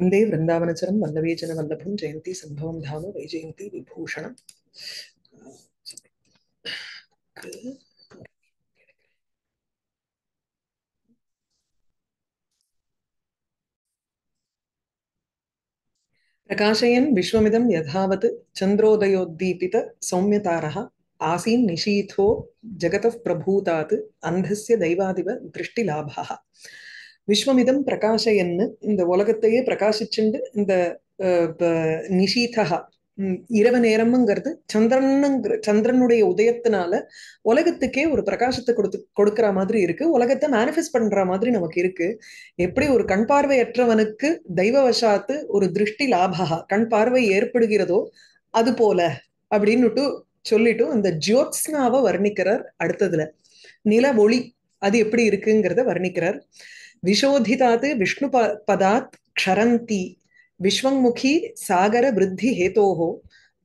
वंदे वृन्दावनचरं वल्लवीजनवल्लभं जयन्ती सम्भवं धाम वैजयन्ती विभूषणम्। प्रकाशयन् विश्वमिदं यथावत् चन्द्रोदयोद्दीपित सौम्यतारः, आसीन् निशीथो जगतः प्रभूतात् अन्धस्य दैवादिव दृष्टिलाभः। விஸ்வமிதம் பிரகாஷயன்னு இந்த உலகத்தையே பிரகாசிச்சுண்டு இந்த நிஷீதா இரவு நேரம்ங்கிறது சந்திரனுங்கிற சந்திரனுடைய உதயத்தினால உலகத்துக்கே ஒரு பிரகாசத்தை கொடுத்து கொடுக்கிற மாதிரி இருக்கு. உலகத்தை மேனிஃபெஸ்ட் பண்ற மாதிரி நமக்கு இருக்கு. எப்படி ஒரு கண் பார்வையற்றவனுக்கு தெய்வவசாத்து ஒரு திருஷ்டி லாபகா கண் பார்வை ஏற்படுகிறதோ அது போல அப்படின்னுட்டு சொல்லிட்டு அந்த ஜோத்ஸ்னாவை வர்ணிக்கிறார் அடுத்ததுல. நில ஒளி அது எப்படி இருக்குங்கிறத வர்ணிக்கிறார். விஷோதிதாத்து விஷ்ணு ப பதாத் க்ஷரந்தி விஸ்வங்முகி சாகர விருத்தி ஹேதோஹோ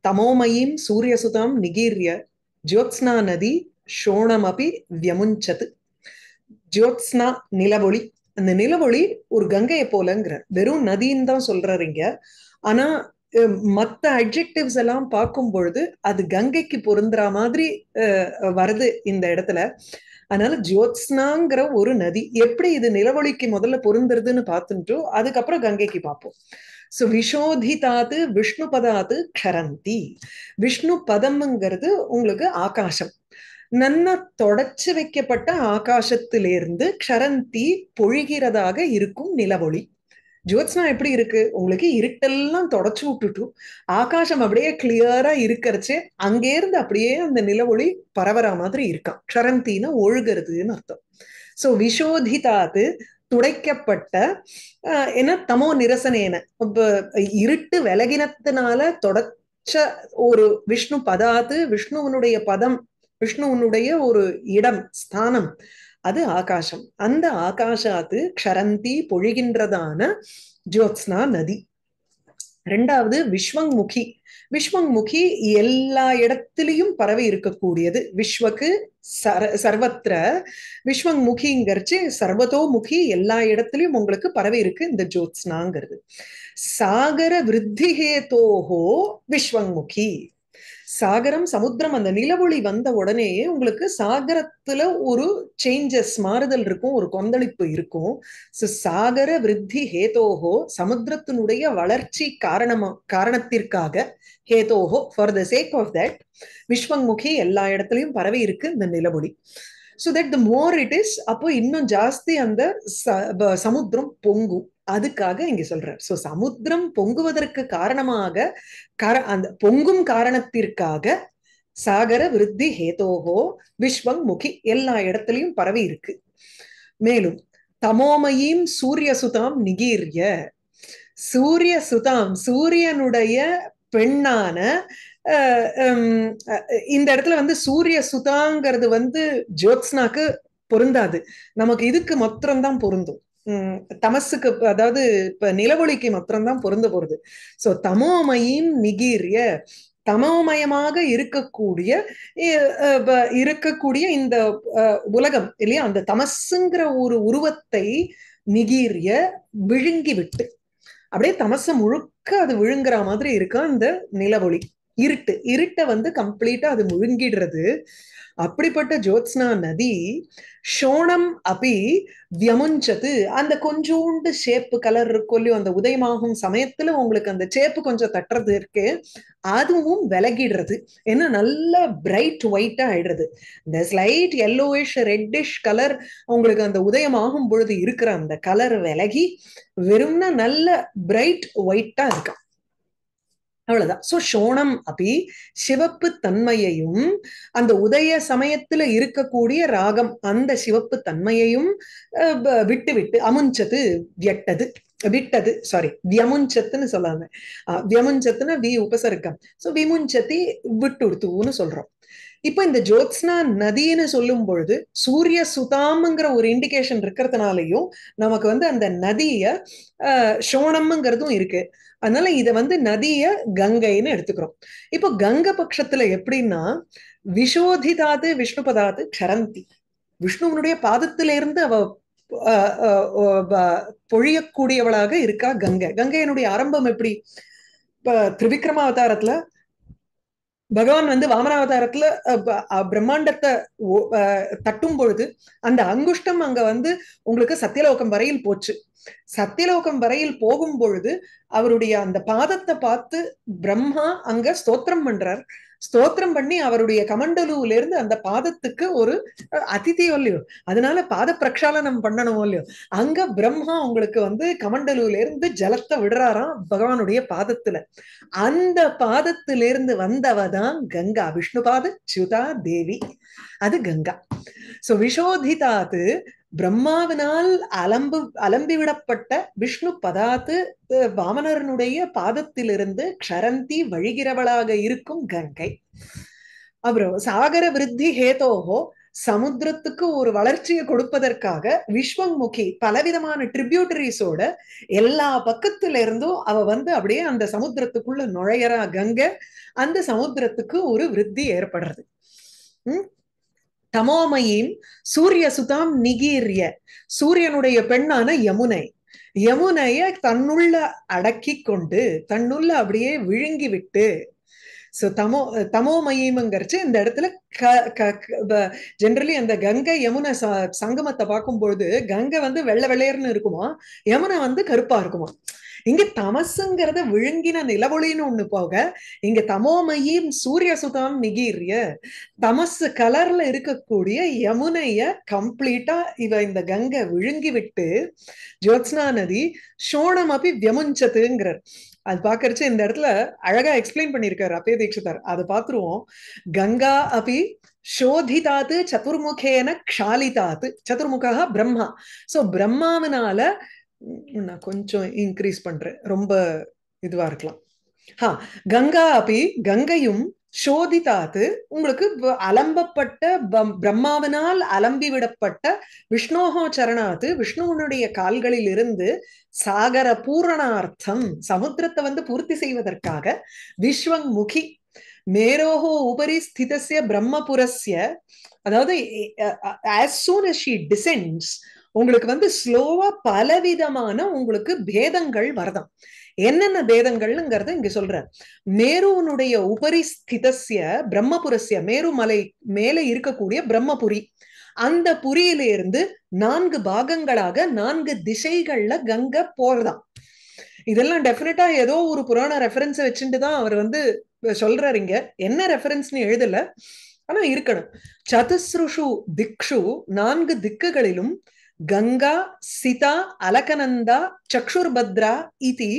தமோமயீம் சூரியசுதாம் நிகீர்ய ஜோத்ஸ்னா நதி ஷோணமபி வியமுஞ்சது ஜோத்ஸ்னா நிலவொளி. அந்த நிலவொளி ஒரு கங்கையை போலங்கிற வெறும் நதின்னு தான் சொல்றாருங்க ஆனா மற்ற அட்ஜெக்டிவ்ஸ் எல்லாம் பார்க்கும் பொழுது அது கங்கைக்கு பொருந்துற மாதிரி வருது இந்த இடத்துல. அதனால ஜோத்ஸ்னாங்கிற ஒரு நதி எப்படி இது நிலவொளிக்கு முதல்ல பொருந்துறதுன்னு பார்த்துட்டோம் அதுக்கப்புறம் கங்கைக்கு பார்ப்போம். சோ விஷோதிதாத்து விஷ்ணு பதாத்து க்ஷரந்தி. விஷ்ணு பதம்ங்கிறது உங்களுக்கு ஆகாசம். நன்னா தொடச்சு வைக்கப்பட்ட ஆகாசத்திலிருந்து க்ஷரந்தி பொழிகிறதாக இருக்கும் நிலவொளி. ஜோத்ஸ்னா எப்படி இருக்கு? உங்களுக்கு இருட்டெல்லாம் தொடச்சு விட்டுட்டு ஆகாசம் அப்படியே கிளியரா இருக்கிறச்சு அங்கேருந்து அப்படியே அந்த நிலவொளி பரவற மாதிரி இருக்கான் க்ஷரந்தின்னு ஒழுகிறதுன்னு அர்த்தம். சோ விஷோதிதாது துடைக்கப்பட்ட என்ன? தமோ நிரசனேன. இருட்டு விலகினத்தினால தொடச்ச ஒரு விஷ்ணு பதாத்து விஷ்ணுவனுடைய பதம் விஷ்ணுவனுடைய ஒரு இடம் ஸ்தானம் அது ஆகாசம். அந்த ஆகாஷாத்து க்ஷரந்தி பொழிகின்றதான ஜோத்ஸ்னா நதி. ரெண்டாவது விஸ்வங்முகி விஸ்வங்முகி எல்லா இடத்துலையும் பரவி இருக்கக்கூடியது. விஸ்வக்கு சர சர்வத்திர விஸ்வங்முகிங்கிறச்சு சர்வதோமுகி எல்லா இடத்துலயும் உங்களுக்கு பரவி இருக்கு இந்த ஜோத்ஸ்னாங்கிறது. சாகர விருத்திஹேதோஹோ விஸ்வங்முகி சாகரம் சமுத்திரம் அந்த நிலவொளி வந்த உடனேயே உங்களுக்கு சாகரத்துல ஒரு சேஞ்சஸ் மாறுதல் இருக்கும் ஒரு கொந்தளிப்பு இருக்கும். சாகர விருத்தி ஹேதோஹோ சமுத்திரத்தினுடைய வளர்ச்சி காரணமா காரணத்திற்காக ஹேதோஹோ for the sake of that விஸ்வங்முகி எல்லா இடத்துலயும் பரவி இருக்கு இந்த நிலவொளி so that the more it is அப்போ இன்னும் ஜாஸ்தி அந்த சமுத்திரம் பொங்கும். அதுக்காக இங்க சொல்றார் சோ சமுத்திரம் பொங்குவதற்கு காரணமாக கர அந்த பொங்கும் காரணத்திற்காக சாகர விருத்தி ஹேதோகோ விஸ்வங் முகி எல்லா இடத்துலயும் பரவி இருக்கு. மேலும் தமோமயீம் சூரிய சுதாம் நிகீரிய. சூரிய சுதாம் சூரியனுடைய பெண்ணான இந்த இடத்துல வந்து சூரிய சுதாங்கிறது வந்து ஜோத்ஸ்னாக்கு பொருந்தாது. நமக்கு இதுக்கு மாத்திரம்தான் பொருந்தும். தமசுக்கு அதாவது இப்ப நிலவொளிக்கு மாத்திரம்தான் பொருந்த போறது. சோ தமோமயின் நிகீரிய தமோமயமாக இருக்கக்கூடிய இருக்கக்கூடிய இந்த உலகம் இல்லையா? அந்த தமசுங்கிற ஒரு உருவத்தை நிகீரிய விழுங்கி விட்டு அப்படியே தமச முழுக்க அது விழுங்குற மாதிரி இருக்கும் அந்த நிலவொளி? இருட்டு இருட்டை வந்து கம்ப்ளீட்டா அது முழுங்கிடுறது. அப்படிப்பட்ட ஜோத்ஸ்னா நதி ஷோணம் அப்படி வியமுஞ்சது. அந்த கொஞ்சோண்டு ஷேப்பு கலர் இருக்கொல்லையோ அந்த உதயமாகும் சமயத்துல உங்களுக்கு அந்த சேப்பு கொஞ்சம் தட்டுறது இருக்கு. அதுவும் விலகிடுறது. ஏன்னா நல்ல பிரைட் ஒயிட்டா ஆயிடுறது. இந்த ஸ்லைட் எல்லோயிஷ் ரெட்டிஷ் கலர் உங்களுக்கு அந்த உதயமாகும் பொழுது இருக்கிற அந்த கலர் விலகி வெறும்னா நல்ல பிரைட் ஒயிட்டா இருக்கான் அவ்வளவுதான். சோ சோணம் அப்படி சிவப்பு தன்மையையும் அந்த உதய சமயத்துல இருக்கக்கூடிய ராகம் அந்த சிவப்பு தன்மையையும் விட்டு விட்டு அமுஞ்சது வியட்டது. விட்டது. சாரி வியமுஞ்சத்துன்னு சொல்லாங்க வியமுஞ்சத்துன்னு வி உபசர்க்கம். சோ விமுஞ்சத்தி விட்டுடுத்துன்னு சொல்றோம். இப்ப இந்த ஜோத்ஸ்னா நதின்னு சொல்லும் பொழுது சூரிய சுதாம்ங்கிற ஒரு இண்டிகேஷன் இருக்கிறதுனாலையும் நமக்கு வந்து அந்த நதிய சோணம்ங்கிறதும் இருக்கு. அதனால இத வந்து நதிய கங்கைன்னு எடுத்துக்கிறோம். இப்போ கங்க பட்சத்துல எப்படின்னா விஷோதிதாது விஷ்ணு பதாது க்ஷரந்தி விஷ்ணுவனுடைய பாதத்திலிருந்து அவ பொழியக்கூடியவளாக இருக்கா கங்கை. கங்கையினுடைய ஆரம்பம் எப்படி? இப்ப திரிவிக்ரம அவதாரத்துல பகவான் வந்து வாமனாவதாரத்துல பிரம்மாண்டத்தை தட்டும் பொழுது அந்த அங்குஷ்டம் அங்க வந்து உங்களுக்கு சத்தியலோகம் வரையில் போச்சு. சத்தியலோகம் வரையில் போகும் பொழுது அவருடைய அந்த பாதத்தை பார்த்து பிரம்மா அங்க ஸ்தோத்திரம் பண்றார். ஸ்தோத்திரம் பண்ணி அவருடைய கமண்டலுவில இருந்து அந்த பாதத்துக்கு ஒரு அதிதியோ இல்லையோ? அதனால பாத பிரக்ஷாலனம் பண்ணணுமோ இல்லையோ? அங்க பிரம்மா உங்களுக்கு வந்து கமண்டலுவில இருந்து ஜலத்தை விடுறாராம் பகவானுடைய பாதத்துல. அந்த பாதத்திலிருந்து வந்தவ தான் கங்கா. விஷ்ணுபாத சுதா தேவி. அது கங்கா. சோ விஷோதிதாத்து பிரம்மாவினால் அலம்பு அலம்பிவிடப்பட்ட விஷ்ணு பதாத்து அஹ், வாமனரனுடைய பாதத்திலிருந்து க்ஷரந்தி வழிகிறவளாக இருக்கும் கங்கை. அப்புறம் சாகர விருத்தி ஹேதோஹோ சமுத்திரத்துக்கு ஒரு வளர்ச்சியை கொடுப்பதற்காக விஸ்வங்முகி பலவிதமான ட்ரிபியூட்டரிஸோட எல்லா பக்கத்துல இருந்தும் அவ வந்து அப்படியே அந்த சமுத்திரத்துக்குள்ள நுழையறா கங்கை. அந்த சமுத்திரத்துக்கு ஒரு விருத்தி ஏற்படுறது. உம் தமோமயீம் சூரிய சுதாம் நிகீரிய சூரியனுடைய பெண்ணான யமுனை. யமுனைய தன்னுள்ள அடக்கி கொண்டு தன்னுள்ள அப்படியே விழுங்கி விட்டு சோ தமோ தமோமயீம்ங்கிறச்சு இந்த இடத்துல க ஜென்ரலி அந்த கங்கை யமுனை ச- சங்கமத்தை பார்க்கும்பொழுது கங்கை வந்து வெள்ளை வெள்ளையர்னு இருக்குமா? யமுனை வந்து கருப்பா இருக்குமா? இங்க தமசுங்கிறத விழுங்கின நிலவொளின்னு ஒண்ணு போக இங்க தமோமையும் சூரிய சுதாம் நிகீரிய தமசு கலர்ல இருக்கக்கூடிய யமுனைய கம்ப்ளீட்டா இவ இந்த கங்கை விழுங்கி விட்டு ஜோத்ஸ்னா நதி சோணம் அப்படி வியமுஞ்சதுங்கிறார் அது பாக்கறச்சு இந்த இடத்துல அழகா எக்ஸ்பிளைன் பண்ணிருக்காரு அப்பே தீட்சிதர். அதை பார்த்துருவோம். கங்கா அப்படி சோதிதாத்து சதுர்முகேன க்ஷாலிதாத்து. சதுர்முகா பிரம்மா. சோ பிரம்மாவினால நான் கொஞ்சம் இன்க்ரீஸ் பண்றேன். ரொம்ப இதுவா இருக்கலாம். ஹா கங்கா அப்படி கங்கையும் சோதிதாத்து உங்களுக்கு அலம்பப்பட்ட பம்- பிரம்மாவினால் அலம்பி விடப்பட்ட விஷ்ணோகோ சரணாத்து விஷ்ணுவனுடைய கால்களில் இருந்து சாகர பூரணார்த்தம் சமுத்திரத்தை வந்து பூர்த்தி செய்வதற்காக விஸ்வங்முகி மேரோகோ உபரி ஸ்திதசிய பிரம்மபுரஸ்ய அதாவது as soon as she descends உங்களுக்கு வந்து ஸ்லோவா பலவிதமான உங்களுக்கு பேதங்கள் வரதாம். என்னென்ன பேதங்கள்ங்கிறத இங்க சொல்ற மேருவனுடைய உபரி பிரம்மபுரஸ்ய மேருமலை மேல மேலே இருக்கக்கூடிய பிரம்மபுரி. அந்த புரியில இருந்து நான்கு பாகங்களாக நான்கு திசைகள்ல கங்க போறதாம். இதெல்லாம் டெஃபினட்டா ஏதோ ஒரு புராண ரெஃபரன்ஸ் வச்சுட்டு தான் அவர் வந்து சொல்றாரு இங்க. என்ன ரெஃபரன்ஸ்னு எழுதல. ஆனா இருக்கணும். சதுஸ்ருஷு திக்ஷு நான்கு திக்குகளிலும் கங்கா சிதா அலகநந்தா சக்ஷுர்பத்ரா இதி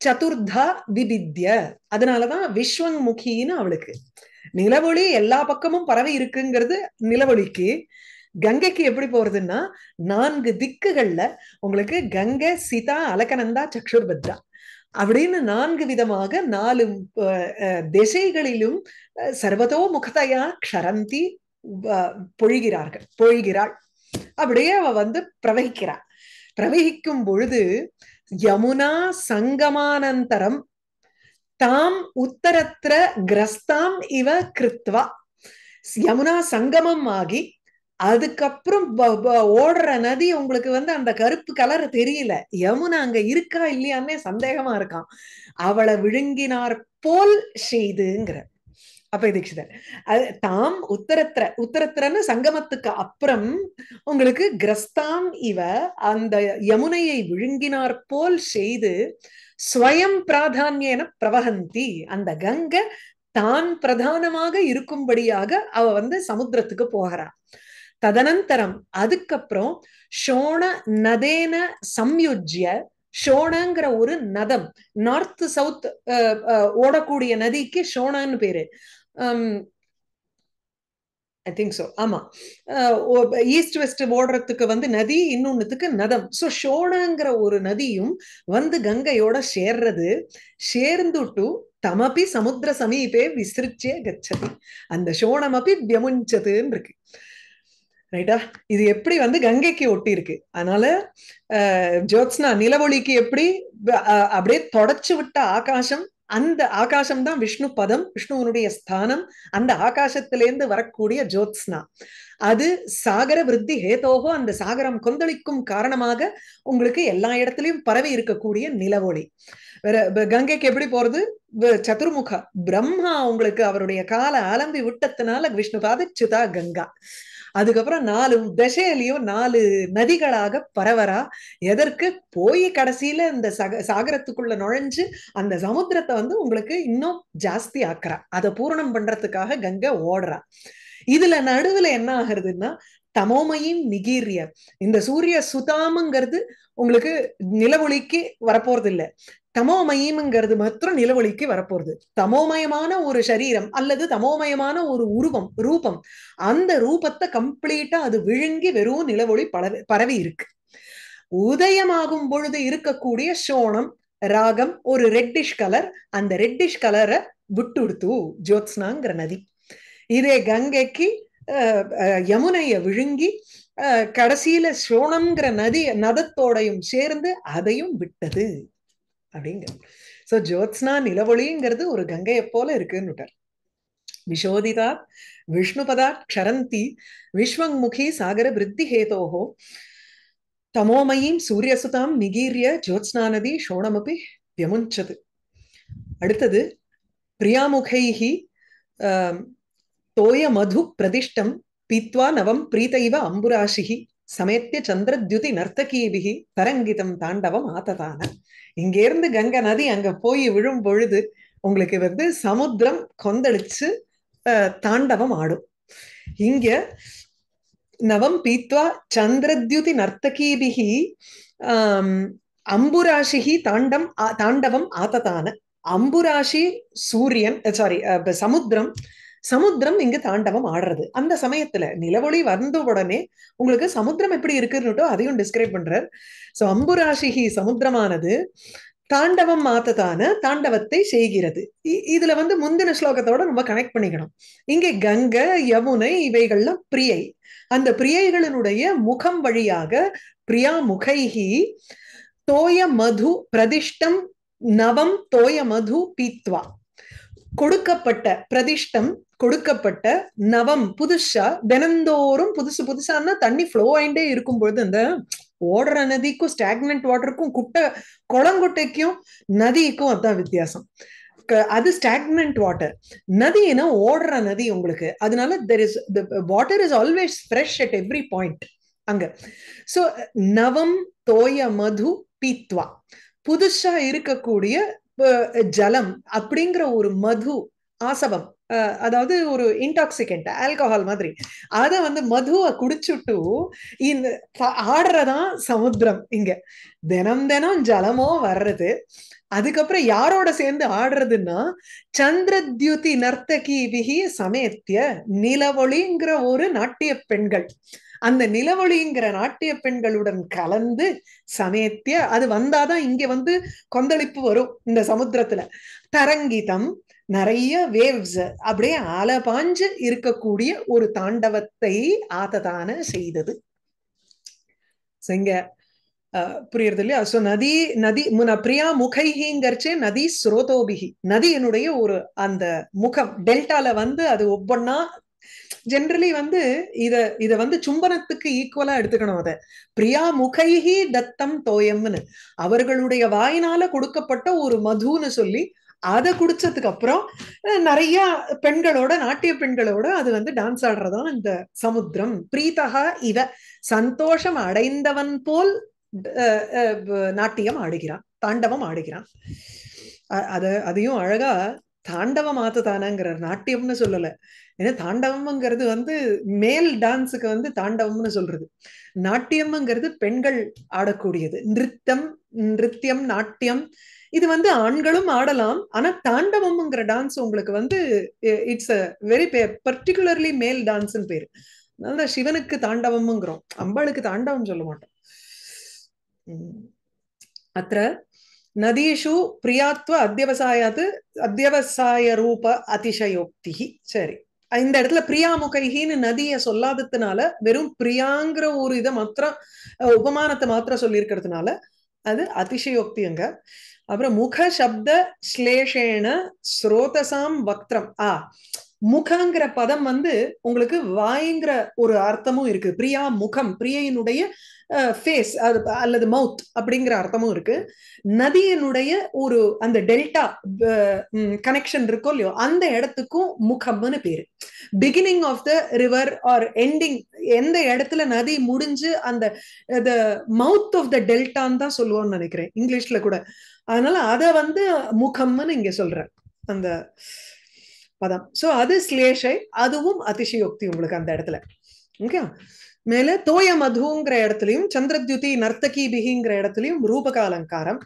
சதுர்தா விபித்ய அதனாலதான் விஸ்வங்முகின்னு அவளுக்கு. நிலவொளி எல்லா பக்கமும் பரவி இருக்குங்கிறது நிலவொளிக்கு. கங்கைக்கு எப்படி போறதுன்னா நான்கு திக்குகள்ல உங்களுக்கு கங்கை சிதா அலகநந்தா சக்ஷுர்பத்ரா. அப்படின்னு நான்கு விதமாக நாலு அஹ், திசைகளிலும் சர்வதோ முகதையா க்ஷரந்தி பொழிகிறார்கள் பொழிகிறாள். அப்படியே அவ வந்து பிரவகிக்கிறாள் பிரவகிக்கும் பொழுது யமுனா சங்கமானந்தரம் தாம் உத்தரத்திர கிரஸ்தாம் இவ கிருத்வா. யமுனா சங்கமம் ஆகி அதுக்கப்புறம் ஓடுற நதி உங்களுக்கு வந்து அந்த கருப்பு கலர் தெரியல. யமுனா அங்க இருக்கா இல்லையான்னே சந்தேகமா இருக்கான் அவளை விழுங்கினார் போல் செய்துங்கிற அப்ப தீட்சிதர். அது தாம் உத்தரத்திர உத்தரத்திரன்னு சங்கமத்துக்கு அப்புறம் உங்களுக்கு கிரஸ்தாம் இவ அந்த யமுனையை விழுங்கினார் போல் செய்து ஸ்வயம் பிராதான்யன பிரவஹந்தி. அந்த கங்கை தான் பிரதானமாக இருக்கும்படியாக அவ வந்து சமுத்திரத்துக்கு போகிறா. ததனந்தரம் அதுக்கப்புறம் ஷோண நதேன சம்யுஜ்ய ஷோணங்கிற ஒரு நதம் நார்த் சவுத் ஓடக்கூடிய நதிக்கு ஷோணன்னு பேரு. ஐ திங்க் ஸோ ஆமாம் ஈஸ்ட் வெஸ்ட் ஓடுறதுக்கு வந்து நதி இன்னொன்னுத்துக்கு நதம். ஸோ ஷோணங்கிற ஒரு நதியும் வந்து கங்கையோட சேர்றது. சேர்ந்துட்டு தமபி சமுத்திர சமீபே விசிறிச்சே கச்சதி. அந்த ஷோணமபி வியமுஞ்சதுன்னு இருக்கு ரைட்டா இது எப்படி வந்து கங்கைக்கு ஒட்டி இருக்கு அதனால ஜோத்ஸ்னா நிலவொளிக்கு எப்படி அஹ், அப்படியே தொடச்சு விட்ட ஆகாசம் அந்த ஆகாசம் தான் விஷ்ணு பதம் விஷ்ணுவனுடைய ஸ்தானம். அந்த ஆகாசத்திலேருந்து வரக்கூடிய ஜோத்ஸ்னா. அது சாகர விருத்தி ஹேதோகோ அந்த சாகரம் கொந்தளிக்கும் காரணமாக உங்களுக்கு எல்லா இடத்துலயும் பரவி இருக்கக்கூடிய நிலவொளி. வேற கங்கைக்கு எப்படி போறது? சதுர்முக. பிரம்மா உங்களுக்கு அவருடைய காலை அலம்பி விஷ்ணு விஷ்ணுபாத சுதா கங்கா. அதுக்கப்புறம் நாலு தசையிலையும் நாலு நதிகளாக பரவரா எதற்கு? போய் கடைசியில இந்த சக சாகரத்துக்குள்ள நுழைஞ்சு அந்த சமுத்திரத்தை வந்து உங்களுக்கு இன்னும் ஜாஸ்தி ஆக்குறா. அதை பூரணம் பண்றதுக்காக கங்கை ஓடுறா. இதுல நடுவுல என்ன ஆகுறதுன்னா தமோமையும் நிகீரிய. இந்த சூரிய சுதாமங்கிறது உங்களுக்கு நிலவொளிக்கு வரப்போறது இல்ல தமோமயம்ங்கிறது மாத்திரம் நிலவொளிக்கு வரப்போறது. தமோமயமான ஒரு சரீரம் அல்லது தமோமயமான ஒரு உருவம் ரூபம் அந்த ரூபத்தை கம்ப்ளீட்டா அது விழுங்கி வெறும் நிலவொளி பரவி பரவி இருக்கு. உதயமாகும் பொழுது இருக்கக்கூடிய சோணம் ராகம் ஒரு ரெட்டிஷ் கலர் அந்த ரெட்டிஷ் கலரை விட்டுடுத்து ஜோத்ஸ்னாங்கிற நதி. இதே கங்கைக்கு யமுனைய விழுங்கி கடைசியில சோணம்ங்கிற நதி நதத்தோடையும் சேர்ந்து அதையும் விட்டது. அப்படிங்க. சோ ஜோத்ஸ்னா நிலவொளிங்கிறது ஒரு கங்கையை போல இருக்குன்னுட்டார் விஷோதிதா விஷ்ணுபதா க்ஷரந்தி விஸ்வங்முகி சாகர விருத்தி ஹேதோகோ தமோமயீம் சூரியசுதாம் நிகீரிய ஜோத்ஸ்னா நதி சோணமபி வியமுஞ்சது அடுத்தது பிரியாமுகைஹி தோய மது பிரதிஷ்டம் பீத்வா நவம் பிரீதைவ அம்புராசிகி சமேத்திய சந்திரத்யுதி நர்த்தகீபிகி தரங்கிதம் தாண்டவம் ஆத்ததான இங்க இருந்து கங்கை நதி அங்க போய் விழும் பொழுது உங்களுக்கு வந்து சமுத்திரம் கொந்தளிச்சு தாண்டவம் ஆடும். இங்க நவம் பீத்வா சந்திரத்யுதி நர்த்தகீபிகி ஆஹ் அம்புராசிகி தாண்டம் தாண்டவம் ஆத்ததான அம்புராசி சூரியன் சாரி சமுத்திரம் சமுத்திரம் இங்கு தாண்டவம் ஆடுறது. அந்த சமயத்துல நிலவொளி வந்த உடனே உங்களுக்கு சமுத்திரம் எப்படி இருக்குன்னுட்டோ அதையும் டிஸ்கிரைப் பண்றார். சோ அம்புராசிகி சமுத்திரமானது தாண்டவம் மாத்ததான தாண்டவத்தை செய்கிறது. இதுல வந்து முந்தின ஸ்லோகத்தோட நம்ம கனெக்ட் பண்ணிக்கணும். இங்கே கங்கை யமுனை இவைகள்லாம் பிரியை. அந்த பிரியைகளினுடைய முகம் வழியாக பிரியா முகைகி தோய மது பிரதிஷ்டம் நவம் தோய மது பீத்வா. கொடுக்கப்பட்ட பிரதிஷ்டம் கொடுக்கப்பட்ட நவம் புதுசா தினந்தோறும் புதுசு புதுசானா தண்ணி ஃப்ளோ ஆயிண்டே இருக்கும் பொழுது அந்த ஓடுற நதிக்கும் ஸ்டாக்னன்ட் வாட்டருக்கும் குட்டை குளங்குட்டைக்கும் நதிக்கும் அதான் வித்தியாசம். அது ஸ்டாக்னன்ட் வாட்டர் நதினா ஓடுற நதி உங்களுக்கு. அதனால there is water is always fresh at every point அங்க. சோ நவம் தோய மது பீத்வா. புதுசா இருக்கக்கூடிய ஜலம் அப்படிங்கிற ஒரு மது ஆசவம். அதாவது ஒரு இன்டாக்சிகண்ட் ஆல்கஹால் மாதிரி. அதை வந்து மதுவை குடிச்சுட்டு இந்த ஆடுறதான் சமுத்திரம் இங்க. தினம் தினம் ஜலமோ வர்றது. அதுக்கப்புறம் யாரோட சேர்ந்து ஆடுறதுன்னா சந்திரத்யுதி நர்த்தகி விகி சமேத்திய நிலவொளிங்கிற ஒரு நாட்டிய பெண்கள். அந்த நிலவொளிங்கிற நாட்டிய பெண்களுடன் கலந்து சமேத்திய அது வந்தாதான் இங்க வந்து கொந்தளிப்பு வரும் இந்த சமுத்திரத்துல. தரங்கிதம் நிறைய வேவ்ஸ் அப்படியே அலபாஞ்சு இருக்கக்கூடிய ஒரு தாண்டவத்தை ஆததான செய்தது. சரிங்க புரியுறது இல்லையா? சோ நதி நதி பிரியா முகைஹிங்கர்ச்சே நதி ஸ்ரோதோபிகி நதியினுடைய ஒரு அந்த முகம். டெல்டால வந்து அது ஒவ்வொன்னா ஜென்ரலி வந்து இத இத வந்து சும்பனத்துக்கு ஈக்குவலா எடுத்துக்கணும் அதை. பிரியா முகைஹி தத்தம் தோயம்னு. அவர்களுடைய வாயினால கொடுக்கப்பட்ட ஒரு மதுன்னு சொல்லி அதை குடிச்சதுக்கு அப்புறம் நிறைய பெண்களோட நாட்டிய பெண்களோட அது வந்து டான்ஸ் ஆடுறதா இந்த சமுத்திரம். பிரீத்தகா இவ சந்தோஷம் அடைந்தவன் போல் நாட்டியம் ஆடுகிறான் தாண்டவம் ஆடுகிறான். அத அதையும் அழகா தாண்டவம் ஆத்துதானங்கிறார் நாட்டியம்னு சொல்லல. ஏன்னா தாண்டவம்ங்கிறது வந்து மேல் டான்ஸுக்கு வந்து தாண்டவம்னு சொல்றது. நாட்டியம்ங்கிறது பெண்கள் ஆடக்கூடியது. நிறுத்தம் நிருத்தியம் நாட்டியம் இது வந்து ஆண்களும் ஆடலாம். ஆனா தாண்டவம்ங்கிற டான்ஸ் உங்களுக்கு வந்து இட்ஸ் அ வெரி பர்டிகுலர்லி மேல் டான்ஸ்னு பேரு. அதனால சிவனுக்கு தாண்டவம்ங்கிறோம். அம்பாளுக்கு தாண்டவம் சொல்ல மாட்டோம். அத்த நதீஷு பிரியாத்வ அத்தியவசாயாத்து அத்தியவசாய ரூப அதிசயோக்தி. சரி. இந்த இடத்துல பிரியாமுகைகின்னு நதிய சொல்லாததுனால வெறும் பிரியாங்கிற ஒரு இதை மாத்திரம் உபமானத்தை மாத்திரம் சொல்லியிருக்கிறதுனால அது அதிசயோக்தி அங்க அப்புறம் முக சப்த ஸ்லேஷேன ஸ்ரோதசாம் வக்திரம் ஆ முகங்கிற பதம் வந்து உங்களுக்கு வாய்ங்கிற ஒரு அர்த்தமும் இருக்கு. பிரியா முகம் பிரியையினுடைய ஃபேஸ் அது அல்லது மவுத் அப்படிங்கிற அர்த்தமும் இருக்கு. நதியினுடைய ஒரு அந்த டெல்டா கனெக்ஷன் இருக்கோ இல்லையோ அந்த இடத்துக்கும் முகம்னு பேரு. Beginning of the river or ending எந்த இடத்துல நதி முடிஞ்சு அந்த மவுத் ஆஃப் த டெல்டான்னு தான் சொல்லுவோம்னு நினைக்கிறேன். இங்கிலீஷ்ல கூட. அதனால அதை வந்து முகம்னு இங்க சொல்ற அந்த பதம். சோ அது ஸ்லேஷை அதுவும் அதிசயோக்தி உங்களுக்கு அந்த இடத்துல. ஓகே மேல தோய மதுங்கிற இடத்துலயும் சந்திரத்யுதி நர்த்தகி பிகிங்கிற இடத்துலயும் ரூபக அலங்காரம்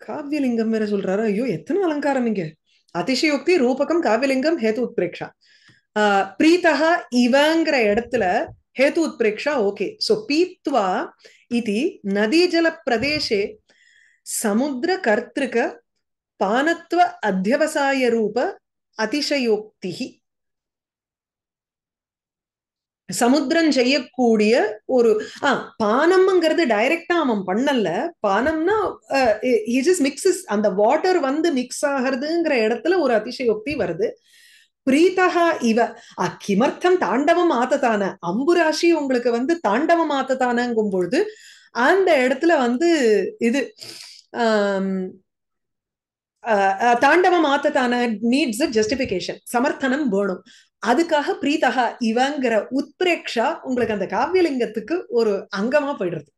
காவியலிங்கம் வேற சொல்றாரு. ஐயோ எத்தனை அலங்காரம் இங்க? அதிசயோக்தி ரூபகம் காவியலிங்கம் ஹேது உத்பிரேக்ஷா. ஆஹ் பிரீத்தகா இவங்கிற இடத்துல ஹேது உத்பிரேக்ஷா ஓகே சோ பீத்வா இது நதீஜல பிரதேசே சமுத்திர கர்த்திருக்க பானத்வ அத்தியவசாய ரூப அதிசயோக்தி சமுத்திரம் செய்யக்கூடிய ஒரு ஆ பானம்ங்கிறது டைரக்டா அவன் பண்ணல. பானம்னா இஸ் மிக்ஸஸ் அந்த வாட்டர் வந்து மிக்ஸ் ஆகிறதுங்கிற இடத்துல ஒரு அதிசயோக்தி வருது. பிரீத்தகா இவ கிமர்த்தம் தாண்டவம் ஆத்ததான. அம்புராசி உங்களுக்கு வந்து தாண்டவம் ஆத்ததானங்கும் பொழுது அந்த இடத்துல வந்து இது தாண்டவம் ஆத்தத்தான நீட்ஸ் ஜஸ்டிபிகேஷன் சமர்த்தனம் வேணும். அதுக்காக பிரீதகா இவங்கிற உத்பிரேக்ஷா உங்களுக்கு அந்த காவியலிங்கத்துக்கு ஒரு அங்கமா போயிடுறது.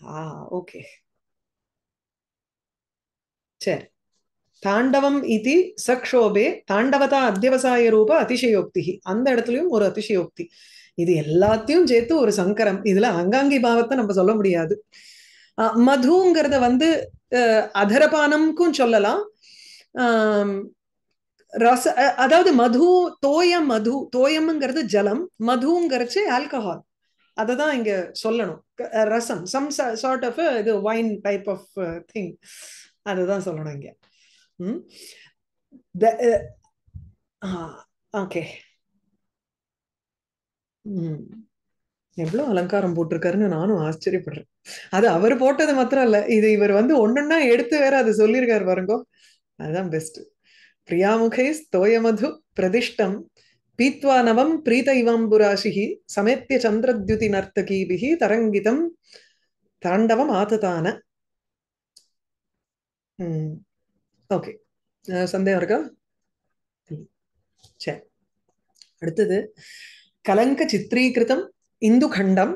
ஆ ஓகே. சரி. தாண்டவம் இது சக்ஷோபே தாண்டவதா அத்தியவசாய ரூப அதிசயோக்தி அந்த இடத்துலயும் ஒரு அதிசயோக்தி. இது எல்லாத்தையும் சேர்த்து ஒரு சங்கரம். இதுல அங்காங்கி பாவத்தை நம்ம சொல்ல முடியாது. மதுங்கிறத வந்து அதரபானம்க்கும் சொல்லலாம். ரச அதாவது மது தோய மது தோயம்ங்கிறது ஜலம் மதுங்கிறச்சு ஆல்கஹால். அதை தான் இங்க சொல்லணும். ரசம் சம் சார்ட் ஆஃப் இது வைன் டைப் ஆஃப் திங் அதுதான் சொல்லணும் இங்க. ஓகே எவ்வளவு அலங்காரம் போட்டிருக்காருன்னு நானும் ஆச்சரியப்படுறேன். அது அவர் போட்டது மாத்திரம் இல்ல இது இவர் வந்து ஒன்னொன்னா எடுத்து வேற அது சொல்லியிருக்காரு பாருங்கோ. அதுதான் பெஸ்ட் பிரியாமுகை ஸ்தோயமது பிரதிஷ்டம் பீத்வா நவம் பிரீத இவாம்புராசிகி சமேத்திய சந்திரத்யுதி நர்த்தகீபிகி தரங்கிதம் தாண்டவம் ஆததான. ஓகே. சந்தேகம் இருக்கா? சரி அடுத்தது கலங்க சித்ரீகிருதம் இந்து கண்டம்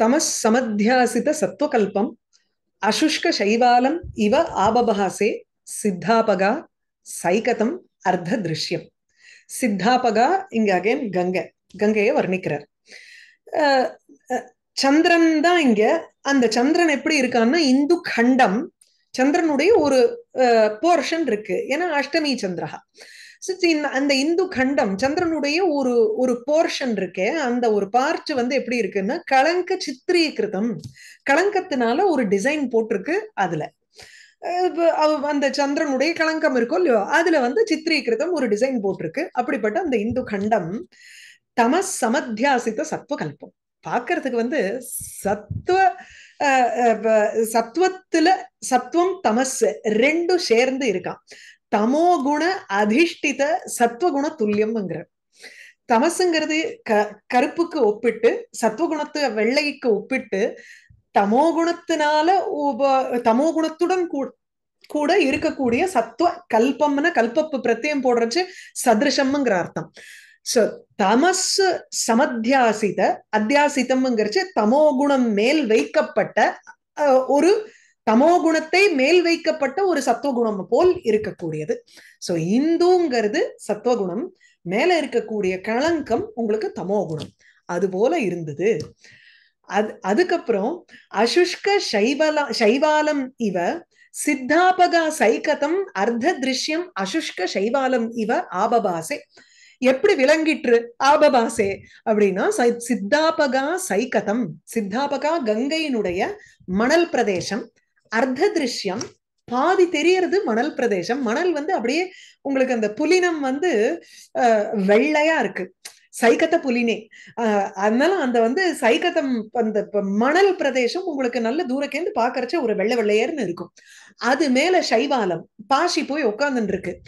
தமஸ் சமத்தியாசித சத்வகல்பம் அசுஷ்க சைவாலம் இவ ஆபபாசே சித்தாபகா சைகதம் அர்த்த திருஷ்யம் சித்தாபகா இங்க அகைன் கங்கை கங்கையை வர்ணிக்கிறார். சந்திரன் தான் இங்க அந்த சந்திரன் எப்படி இருக்கான்னா இந்து கண்டம் சந்திரனுடைய ஒரு போர்ஷன் இருக்கு. ஏன்னா அஷ்டமி சந்திரஹா. அந்த இந்து கண்டம் சந்திரனுடைய ஒரு ஒரு போர்ஷன் இருக்கே அந்த ஒரு பார்ட் வந்து எப்படி இருக்குன்னா கலங்க சித்திரீகிருதம். கலங்கத்தினால ஒரு டிசைன் போட்டிருக்கு அதுல. அந்த சந்திரனுடைய கலங்கம் இருக்கும் இல்லையோ அதுல வந்து சித்திரீகிருதம் ஒரு டிசைன் போட்டிருக்கு. அப்படிப்பட்ட அந்த இந்து கண்டம் தமஸ் சமத்தியாசித்த சத்துவ கல்பம் பாக்குறதுக்கு வந்து சத்துவ சத்துவத்துல சத்துவம் தமஸ் ரெண்டும் சேர்ந்து இருக்கான் தமோ குண அதிஷ்டித சத்துவகுண துல்லியம்ங்கிற. தமசுங்கிறது க கருப்புக்கு ஒப்பிட்டு சத்துவகுணத்து வெள்ளைக்கு ஒப்பிட்டு தமோ குணத்தினால உப தமோ குணத்துடன் கூட இருக்கக்கூடிய சத்துவ கல்பம்னு கல்பப்பு பிரத்தியம் போடுறச்சு சதிருஷம்ங்கிற அர்த்தம். சோ தமசு சமத்தியாசித அத்தியாசிதம்ங்கிறச்சு தமோ குணம் மேல் வைக்கப்பட்ட ஒரு தமோ குணத்தை மேல் வைக்கப்பட்ட ஒரு சத்துவகுணம் போல் இருக்கக்கூடியது. சோ இந்துங்கிறது சத்துவகுணம் மேல இருக்கக்கூடிய களங்கம் உங்களுக்கு தமோ குணம் அது போல இருந்தது. அது அதுக்கப்புறம் அசுஷ்க சைவலா சைவாலம் இவ சித்தாபகா சைகதம் அர்த்த திருஷ்யம் அசுஷ்க சைவாலம் இவ ஆபபாசே. எப்படி விளங்கிற்று ஆபபாசே? அப்படின்னா சித்தாபகா சைகதம் சித்தாபகா கங்கையினுடைய மணல் பிரதேசம். அர்த்த திருஷ்யம் பாதி தெரியறது மணல் பிரதேசம். மணல் வந்து அப்படியே உங்களுக்கு அந்த புலினம் வந்து வெள்ளையா இருக்கு. சைக்கத்த புலினே. ஆஹ் அதனால அந்த வந்து சைக்கத்தம் அந்த மணல் பிரதேசம் உங்களுக்கு நல்ல தூரக்கேந்து பாக்குறச்ச ஒரு வெள்ளை வெள்ளையர்னு இருக்கும். அது மேல சைவாலம் பாசி போய் உட்காந்துட்டு இருக்கு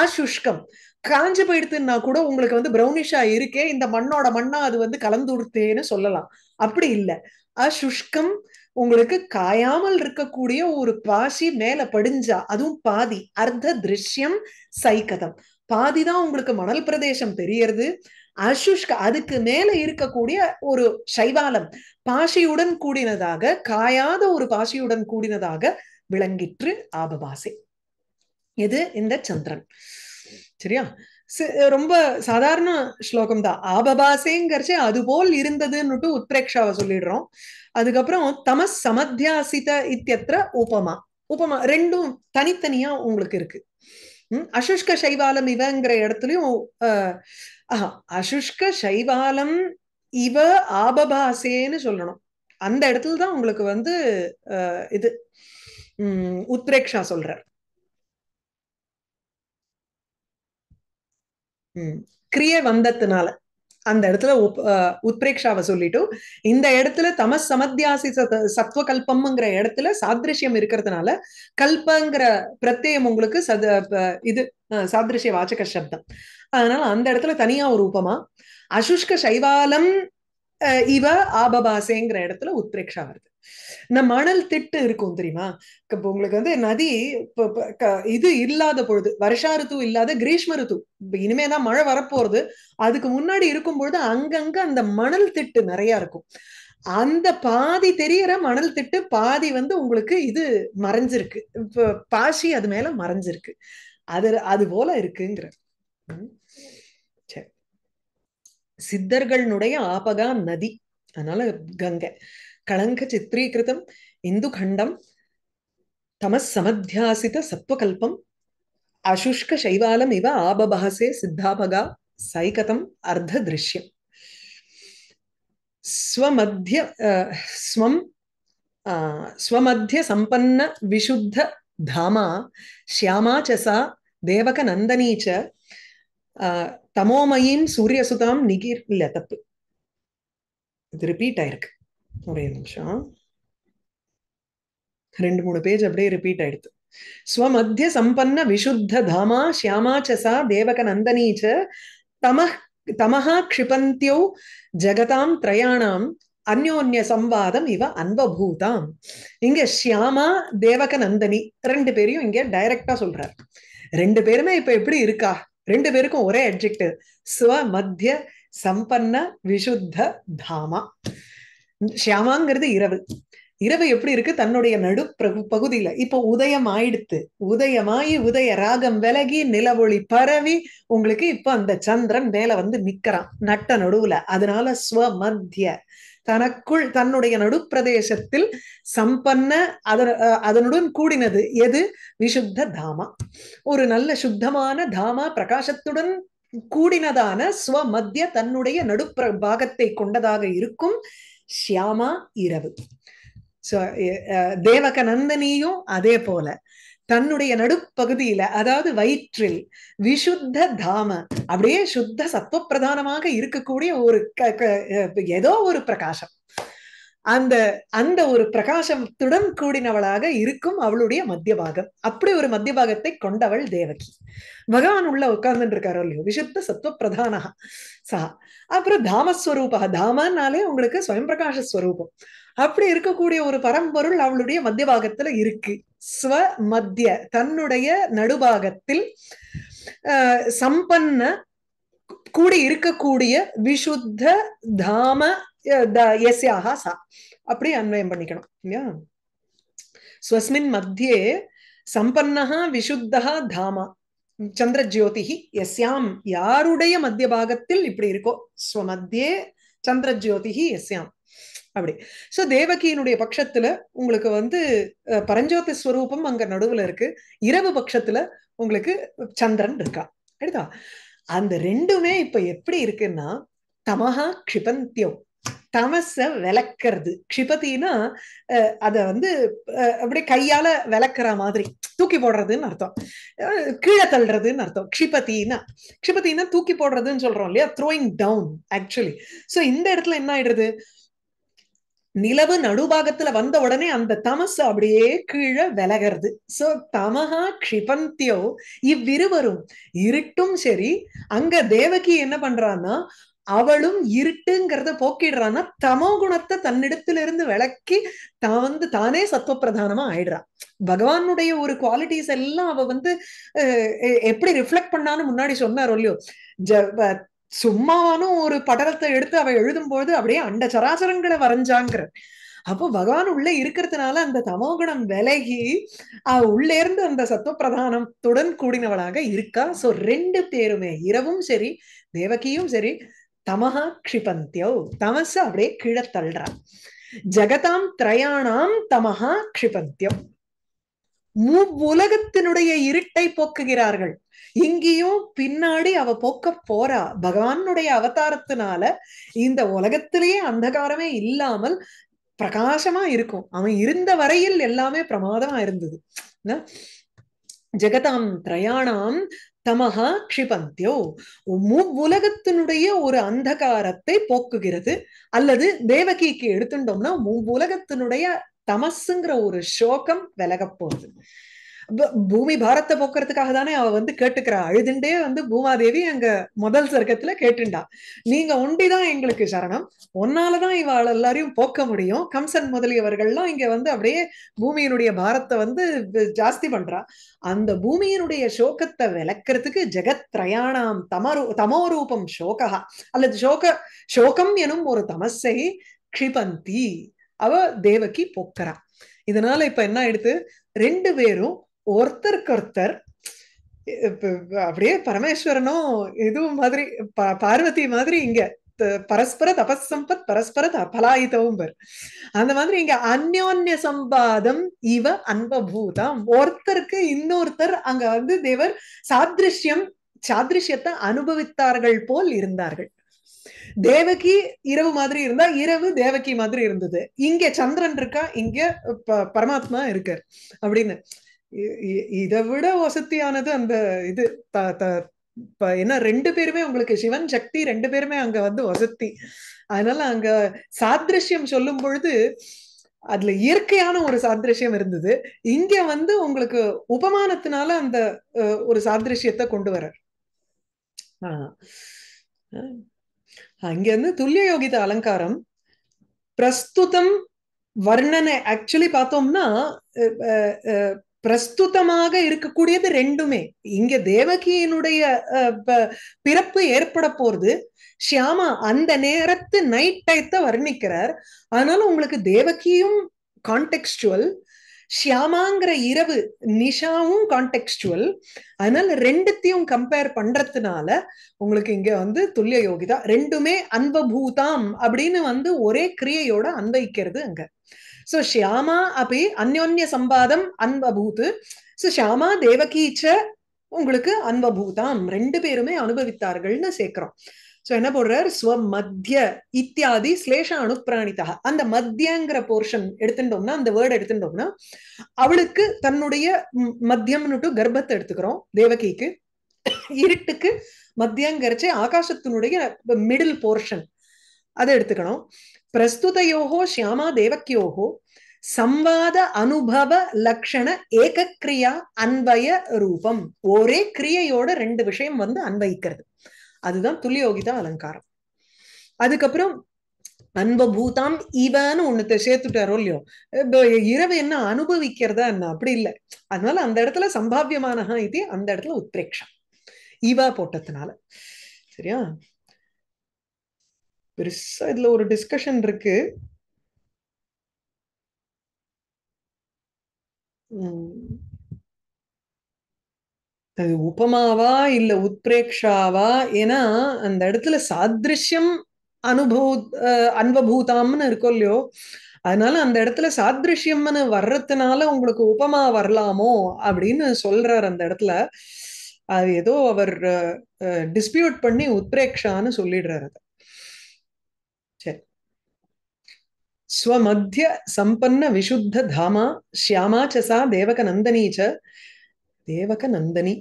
அசுஷ்கம் காஞ்சு போயிடுத்துன்னா கூட உங்களுக்கு வந்து பிரௌனிஷா இருக்கே இந்த மண்ணோட மண்ணா அது வந்து கலந்து கொடுத்தேன்னு சொல்லலாம். அப்படி இல்லை. அசுஷ்கம் உங்களுக்கு காயாமல் இருக்கக்கூடிய ஒரு பாசி மேல படிஞ்சா அதுவும் பாதி அர்த்த திருஷ்யம் சைகதம் பாதிதான் உங்களுக்கு மணல் பிரதேசம் தெரியறது. அசுஷ்க அதுக்கு மேல இருக்கக்கூடிய ஒரு சைவாலம் பாசியுடன் கூடினதாக காயாத ஒரு பாசியுடன் கூடினதாக விளங்கிற்று ஆபபாசை. இது இந்த சந்திரன். சரியா? ரொம்ப சாதாரண ஸ்லோகம் தான் ஆபபாசேங்கிறச்சு அதுபோல் இருந்ததுன்னுட்டு உத்பிரேக்ஷாவை சொல்லிடுறோம். அதுக்கப்புறம் தமஸ் சமத்தியாசித இத்தியத்திர உபமா. உபமா ரெண்டும் தனித்தனியா உங்களுக்கு இருக்கு. அசுஷ்க சைவாலம் இவங்கிற இடத்துலயும் ஆஹா, அசுஷ்க சைவாலம் இவ ஆபபாசேன்னு சொல்லணும். அந்த இடத்துல தான் உங்களுக்கு வந்து இது உம் உத்ரேக்ஷா சொல்றார். கிரிய வந்ததுனால அந்த இடத்துல உப்- உத்பிரேக்ஷாவை சொல்லிட்டு இந்த இடத்துல தமஸ் சமத்தியாசி சத் சத்வ கல்பம்ங்கிற இடத்துல சாதிருஷ்யம் இருக்கிறதுனால கல்பங்கிற பிரத்யம் உங்களுக்கு சத இது சாதிருஷ்ய வாச்சக சப்தம். அதனால அந்த இடத்துல தனியா ஒரு உபமா அசுஷ்க சைவாலம் இவ ஆபபாசேங்கிற இடத்துல உத்பிரேக்ஷா வருது. இந்த மணல் திட்டு இருக்கும் தெரியுமா? இப்போ உங்களுக்கு வந்து நதி இப்ப- க- இது இல்லாத பொழுது வருஷா ருத்து இல்லாத கிரீஷ்ம ருத்து இப்ப இனிமேதான் மழை வரப்போறது. அதுக்கு முன்னாடி இருக்கும் பொழுது அங்கங்க அந்த மணல் திட்டு நிறைய இருக்கும். அந்த பாதி தெரியற மணல் திட்டு பாதி வந்து உங்களுக்கு இது மறைஞ்சிருக்கு. இப்ப பாசி அது மேல மறைஞ்சிருக்கு. அது அது போல இருக்குங்கிற சித்தர்களுடைய ஆபகா நதி. அதனால கங்கை. களங்க சித்ரீகிருதம் இந்து கண்டம் தமஸ் சமத்தியாசித சத்வகல்பம் அசுஷ்க சைவாலம் இவ ஆபபகசே சித்தாபகா சைகதம் அர்த்த திருஷ்யம். ஸ்வமத்திய ஸ்வம் ஸ்வமத்திய சம்பன்ன விஷுத்த தாமா ஷியாமா சசா தேவக நந்தனீச்ச தமோமயின் சூரியசுதாம் நிகிர் இல்ல தப்பு. இது ரிப்பீட் ஆயிருக்கு. ஒரே நிமிஷம். ரெண்டு மூணு பேஜ் அப்படியே ரிப்பீட் ஆயிடுது. ஸ்வமத்திய சம்பன்ன விஷுத்த தாமா ஷியாமா சசா தேவக நந்தனீ ச தம தமஹா க்ஷிபந்தியௌ ஜகதாம் திரயாணாம் அந்யோன்ய சம்வாதம் இவ அன்பபூதாம். இங்க ஷியாமா தேவக நந்தனி ரெண்டு பேரையும் இங்க டைரக்டா சொல்றார். ரெண்டு பேருமே இப்ப எப்படி இருக்கா? ரெண்டு பேருக்கும் ஒரே அட்ஜெக்டிவ் ஸ்வ மத்திய சம்பன்ன விசுத்த தாமா. ஷியாமாங்கிறது இரவு. இரவு எப்படி இருக்கு? தன்னுடைய நடு பகுதியில. இப்போ உதயம் ஆயிடுத்து உதயமாயி உதய ராகம் விலகி நிலவொளி பரவி உங்களுக்கு இப்ப அந்த சந்திரன் மேல வந்து நிக்கிறான். நட்ட நடுவுல. அதனால ஸ்வ மத்திய தனக்குள் தன்னுடைய நடுப்பிரதேசத்தில் சம்பன்ன அதன் அதனுடன் கூடினது எது? விசுத்த தாமா. ஒரு நல்ல சுத்தமான தாமா பிரகாசத்துடன் கூடினதான ஸ்வமத்திய தன்னுடைய நடுப்பிர பாகத்தை கொண்டதாக இருக்கும் ஷியாமா இரவு. அஹ், தேவக நந்தனியும் அதே போல. தன்னுடைய நடுப்பகுதியில அதாவது வயிற்றில் விசுத்த தாம அப்படியே சுத்த சத்துவப்பிரதானமாக இருக்கக்கூடிய ஒரு க- ஏதோ ஒரு பிரகாசம். அந்த அந்த ஒரு பிரகாசத்துடன் கூடினவளாக இருக்கும் அவளுடைய மத்திய பாகம் அப்படி ஒரு மத்திய பாகத்தை கொண்டவள் தேவகி. பகவான் உள்ள உட்கார்ந்துட்டு இருக்காரோ இல்லையோ விசுத்த சத்துவ பிரதானா சா அப்புறம் தாமஸ்வரூபா தாமனாலே உங்களுக்கு ஸ்வயம் பிரகாச ஸ்வரூபம் அப்படி இருக்கக்கூடிய ஒரு பரம்பொருள் அவளுடைய மத்திய பாகத்துல இருக்கு. ஸ்வ மத்திய தன்னுடைய நடுபாகத்தில் சம்பன்ன கூடி இருக்கக்கூடிய விசுத்த தாம த- சா. அப்படி அன்வயம் பண்ணிக்கணும் இல்லையா? ஸ்வஸ்மின் மத்தியே சம்பன்னஹா விசுத்தஹா தாமா. சந்திரஜோதிஹி எஸ்யாம் யாருடைய மத்திய பாகத்தில் இப்படி இருக்கோ? ஸ்வமத்தியே சந்திர சந்திரஜோதிஹி எஸ்யாம். அப்படி. சோ தேவகியினுடைய பட்சத்துல உங்களுக்கு வந்து பரஞ்சோதி ஸ்வரூபம் அங்க நடுவுல இருக்கு. இரவு பட்சத்துல உங்களுக்கு சந்திரன் இருக்கா? எடுத்தா அந்த ரெண்டுமே இப்ப எப்படி இருக்குன்னா தமஹா க்ஷிபந்தியம் தமச விளக்கிறது. க்ஷிபத்தின்னா அத வந்து அப்படியே கையால விளக்குற மாதிரி தூக்கி போடுறதுன்னு அர்த்தம். கீழே தள்ளுறதுன்னு அர்த்தம். க்ஷிபத்தின்னா க்ஷிபத்தின்னா தூக்கி போடுறதுன்னு சொல்றோம் இல்லையா? த்ரோயிங் டவுன் ஆக்சுவலி சோ இந்த இடத்துல என்ன ஆயிடுறது? நிலவு நடுபாகத்துல வந்த உடனே அந்த தமசு அப்படியே கீழே விலகிறது. சோ தமஹா க்ஷிபந்தியோ இவ்விருவரும் இருட்டும் சரி அங்க தேவகி என்ன பண்றான்னா அவளும் இருட்டுங்கிறத போக்கிடுறான்னா தமோ குணத்தை தன்னிடத்திலிருந்து விளக்கி தான் வந்து தானே சத்துவ பிரதானமா ஆயிடுறா. பகவானுடைய ஒரு குவாலிட்டிஸ் எல்லாம் அவ வந்து எப்படி ரிஃப்ளெக்ட் பண்ணான்னு முன்னாடி சொன்னார் இல்லையோ சும்மாவானும் ஒரு படலத்தை எடுத்து அவ எழுதும்போது அப்படியே அண்ட சராசரங்களை வரைஞ்சாங்கிற. அப்போ பகவான் உள்ள இருக்கிறதுனால அந்த தமோகுணம் விலகி அவ உள்ளே இருந்து அந்த சத்துவப்பிரதானத்துடன் கூடினவளாக இருக்கா. சோ ரெண்டு பேருமே இரவும் சரி தேவகியும் சரி தமஹா க்ஷிபந்தியோ. தமச அப்படியே கீழே தள்ளுறா. ஜகதாம் திரயாணாம் தமஹா க்ஷிபந்தியோ. உலகத்தினுடைய இருட்டை போக்குகிறார்கள். இங்கேயும் பின்னாடி அவ போக்க போறா. பகவானுடைய அவதாரத்தினால இந்த உலகத்திலேயே அந்தகாரமே இல்லாமல் பிரகாசமா இருக்கும். அவன் இருந்த வரையில் எல்லாமே பிரமாதமா இருந்தது. ஜெகதாம் திரயாணாம் தமஹா க்ஷிபந்தியோ. மூவுலகத்தினுடைய ஒரு அந்தகாரத்தை போக்குகிறது. அல்லது தேவகிக்கு எடுத்துட்டோம்னா உலகத்தினுடைய தமசுங்கிற ஒரு சோகம் விலக போகுது பூமி பாரத்தை போக்குறதுக்காக தானே அவ வந்து கேட்டுக்கிறா. அழுதுண்டே வந்து பூமாதேவி அங்க முதல் சர்க்கத்துல கேட்டுண்டா. நீங்க ஒண்டிதான் எங்களுக்கு சரணம். ஒன்னாலதான் இவாள் எல்லாரையும் போக்க முடியும். கம்சன் முதலியவர்கள்லாம் இங்க வந்து அப்படியே பூமியினுடைய பாரத்தை வந்து ஜாஸ்தி பண்றா. அந்த பூமியினுடைய சோகத்தை விளக்குறதுக்கு ஜெகத் திரயாணாம் தமரு தமோரூபம் சோகா அல்லது சோக சோகம் எனும் ஒரு தமசை க்ஷிபந்தி. அவ தேவகி போக்குறா. இதனால இப்ப என்ன ஆயிடுது? ரெண்டு பேரும் ஒருத்தருக்கு ஒருத்தர் அப்படியே பரமேஸ்வரனும் இதுவும் மாதிரி பார்வதி மாதிரி இங்க பரஸ்பர தபசம்பத் சம்பத் பரஸ்பர பலாயுதவும் பர் அந்த மாதிரி இங்க அந்யோன்ய சம்பாதம் இவ அன்பபூதம். ஒருத்தருக்கு இன்னொருத்தர் அங்க வந்து தேவர் சாதிருஷ்யம் சாதிருஷ்யத்தை அனுபவித்தார்கள் போல் இருந்தார்கள். தேவகி இரவு மாதிரி இருந்தா இரவு தேவகி மாதிரி இருந்தது. இங்க சந்திரன் இருக்கா இங்க பரமாத்மா இருக்கார் அப்படின்னு. இதை விட வசதியானது அந்த இது என்ன ரெண்டு பேருமே உங்களுக்கு சிவன் சக்தி ரெண்டு பேருமே அங்க வந்து வசதி. அதனால அங்க சாதிருஷ்யம் சொல்லும் பொழுது அதுல இயற்கையான ஒரு சாதிருஷ்யம் இருந்தது. இங்க வந்து உங்களுக்கு உபமானத்தினால அந்த ஒரு சாதிருஷ்யத்தை கொண்டு வர அங்க இருந்து துல்லிய யோகித அலங்காரம். பிரஸ்துதம் வர்ணனை. ஆக்சுவலி பார்த்தோம்னா பிரஸ்துதமாக இருக்கக்கூடியது ரெண்டுமே. இங்க தேவகியினுடைய பிறப்பு ஏற்பட போறது ஷியாமா அந்த நேரத்து நைட் டயத்தை வர்ணிக்கிறார். அதனால உங்களுக்கு தேவகியும் கான்டெக்ஸ்டுவல் ஷியாமாங்கிற இரவு நிஷாவும் கான்டெக்ஸ்டுவல் அதனால ரெண்டுத்தையும் கம்பேர் பண்றதுனால உங்களுக்கு இங்க வந்து துல்லிய யோகிதா ரெண்டுமே அன்பபூதாம் அப்படின்னு வந்து ஒரே கிரியையோட அன்வைக்கிறது அங்க. சோ ஷியாமா அப்படி அந்யோன்ய சம்பாதம் அன்பபூத்து சோ ஷியாமா தேவகீச்ச உங்களுக்கு அன்பபூதாம் ரெண்டு பேருமே அனுபவித்தார்கள்னு சேர்க்கிறோம் சோ என்ன போடுறார் ஸ்வ மத்திய இத்தியாதி ஸ்லேஷ அனுப்பிராணிதா அந்த மத்தியங்கிற போர்ஷன் எடுத்துட்டோம்னா அந்த வேர்டு எடுத்துட்டோம்னா அவளுக்கு தன்னுடைய மத்தியம்னுட்டு கர்ப்பத்தை எடுத்துக்கிறோம் தேவகிக்கு இருட்டுக்கு மத்தியங்கிறச்சே ஆகாசத்தினுடைய மிடில் போர்ஷன் அதை எடுத்துக்கணும் பிரஸ்துதையோகோ ஷியாமா தேவக்கியோகோ சம்வாத அனுபவ லக்ஷண ஏக கிரியா அன்வய ரூபம் ஒரே கிரியையோட ரெண்டு விஷயம் வந்து அன்வயிக்கிறது அதுதான் துல்லியோகிதா அலங்காரம். அதுக்கப்புறம் அன்பபூதாம் இவன்னு ஒண்ணுத்த சேர்த்துட்டாரோ இல்லையோ? இரவு என்ன அனுபவிக்கிறதா என்ன? அப்படி இல்லை. அதனால அந்த இடத்துல சம்பாவியமானஹா இது அந்த இடத்துல உத்ரேக்ஷம் இவா போட்டதுனால. சரியா? பெருசா இதுல ஒரு டிஸ்கஷன் இருக்கு. அது உபமாவா இல்ல உத்பிரேக்ஷாவா? ஏன்னா அந்த இடத்துல சாதிருஷ்யம் அனுபவ அன்பபூதாம்னு இருக்கும் இல்லையோ அதனால அந்த இடத்துல சாதிருஷ்யம்னு வர்றதுனால உங்களுக்கு உபமா வரலாமோ அப்படின்னு சொல்றாரு அந்த இடத்துல. அது ஏதோ அவர் டிஸ்பியூட் பண்ணி உத்பிரேக்ஷான்னு சொல்லிடுறாரு அதை சரி ஸ்வமத்திய சம்பன்ன விசுத்த தாமா ஷியாமா சசா தேவக நந்தனி ச தேவக நந்தனி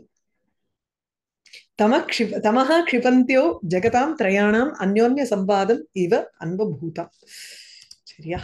தம க்ஷிப் க்ஷிபந்தியோ ஜெகதாம் திரயாணாம் அந்யோன்ய சம்பாதம் இவ அன்பபூதா சரியா?